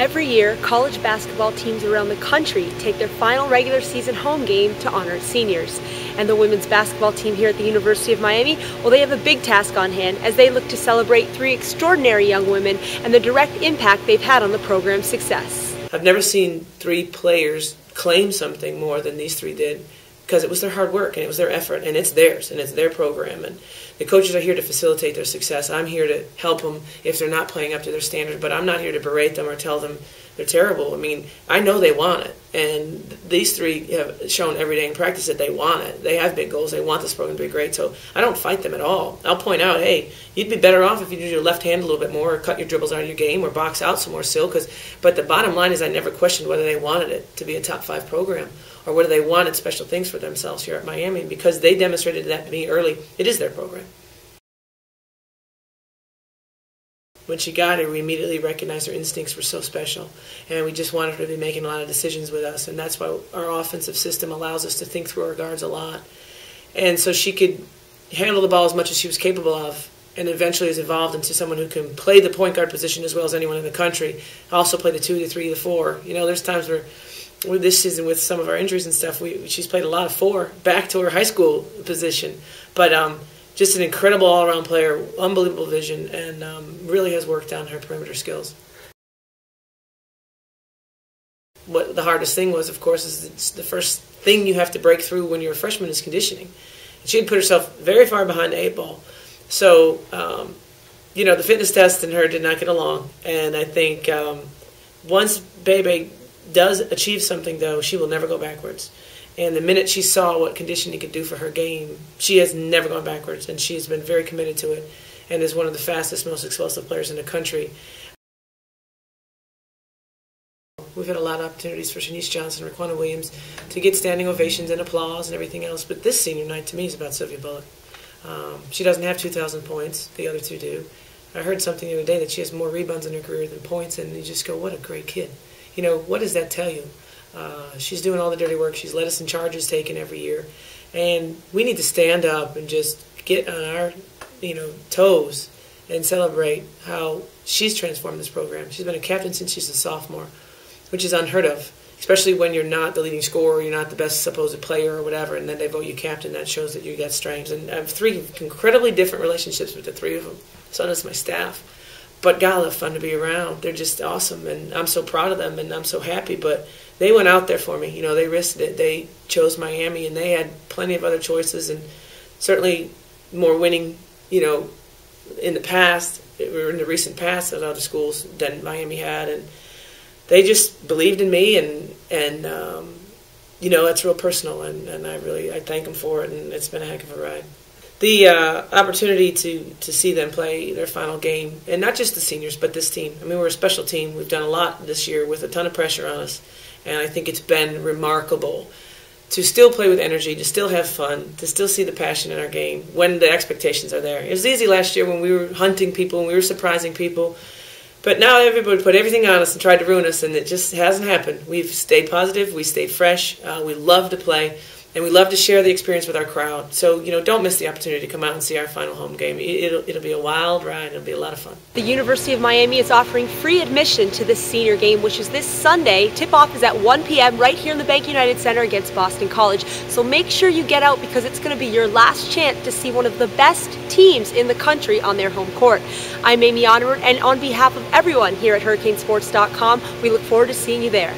Every year, college basketball teams around the country take their final regular season home game to honor seniors. And the women's basketball team here at the University of Miami, well, they have a big task on hand as they look to celebrate three extraordinary young women and the direct impact they've had on the program's success. I've never seen three players claim something more than these three did because it was their hard work and it was their effort and it's theirs and it's their program and the coaches are here to facilitate their success. I'm here to help them if they're not playing up to their standards, but I'm not here to berate them or tell them they're terrible. I mean, I know they want it, and these three have shown every day in practice that they want it. They have big goals. They want this program to be great. So I don't fight them at all. I'll point out, hey, you'd be better off if you use your left hand a little bit more, or cut your dribbles out of your game, or box out some more still. Because, but the bottom line is, I never questioned whether they wanted it to be a top five program or whether they wanted special things for themselves here at Miami. Because they demonstrated that to me early, it is their program. when she got here, we immediately recognized her instincts were so special, and we just wanted her to be making a lot of decisions with us, and that's why our offensive system allows us to think through our guards a lot, and so she could handle the ball as much as she was capable of, and eventually has evolved into someone who can play the point guard position as well as anyone in the country. Also play the two, the three, the four. You know, there's times where this season with some of our injuries and stuff, we, she's played a lot of four back to her high school position, but. Um, just an incredible all around player, unbelievable vision, and um, really has worked on her perimeter skills. What the hardest thing was, of course, is the first thing you have to break through when you're a freshman is conditioning. She had put herself very far behind the eight ball. So, um, you know, the fitness test and her did not get along. And I think um, once Bebe does achieve something, though, she will never go backwards. And the minute she saw what conditioning could do for her game, she has never gone backwards, and she's been very committed to it, and is one of the fastest, most explosive players in the country. We've had a lot of opportunities for Shenise Johnson, Riquna Williams to get standing ovations and applause and everything else, but this senior night to me is about Sylvia Bullock. Um, she doesn't have 2,000 points, the other two do. I heard something the other day that she has more rebounds in her career than points, and you just go, what a great kid. You know, what does that tell you? Uh, she's doing all the dirty work. She's led us in charges taken every year, and we need to stand up and just get on our, you know, toes and celebrate how she's transformed this program. She's been a captain since she's a sophomore, which is unheard of. Especially when you're not the leading scorer, you're not the best supposed player or whatever, and then they vote you captain. That shows that you got strengths. And I have three incredibly different relationships with the three of them. So does my staff but God, they're fun to be around. They're just awesome, and I'm so proud of them, and I'm so happy. But they went out there for me. You know, they risked it. They chose Miami, and they had plenty of other choices, and certainly more winning. You know, in the past, in the recent past, at other schools than Miami had, and they just believed in me, and and um, you know, that's real personal, and, and I really I thank them for it, and it's been a heck of a ride the uh, opportunity to to see them play their final game, and not just the seniors, but this team. I mean, we're a special team. We've done a lot this year with a ton of pressure on us, and I think it's been remarkable to still play with energy, to still have fun, to still see the passion in our game when the expectations are there. It was easy last year when we were hunting people and we were surprising people. But now everybody put everything on us and tried to ruin us, and it just hasn't happened. We've stayed positive, we stayed fresh, uh, we love to play and we love to share the experience with our crowd. So, you know, don't miss the opportunity to come out and see our final home game. It'll, it'll be a wild ride. It'll be a lot of fun. The University of Miami is offering free admission to this senior game, which is this Sunday. Tip-off is at 1 p.m. right here in the Bank United Center against Boston College. So make sure you get out because it's going to be your last chance to see one of the best teams in the country on their home court. I'm Amy Audibert, and on behalf of everyone here at HurricaneSports.com, we look forward to seeing you there.